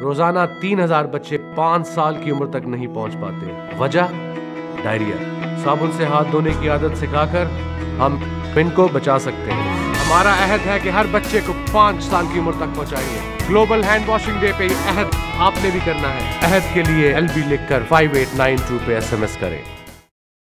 रोज़ाना तीन हज़ार बच्चे पाँच साल की उम्र तक नहीं पहुँच पाते। वजह? डायरिया। साबुन से हाथ धोने की आदत सिखाकर हम इनको बचा सकते हैं। हमारा अहद है कि हर बच्चे को पाँच साल की उम्र तक पहुंचाएँगे ग्लोबल हैंड वॉशिंग डे पे ये अहद आपने भी करना है। अहद के लिए एल बी लिखकर फाइव एट नाइन टू पे एस एम एस करें।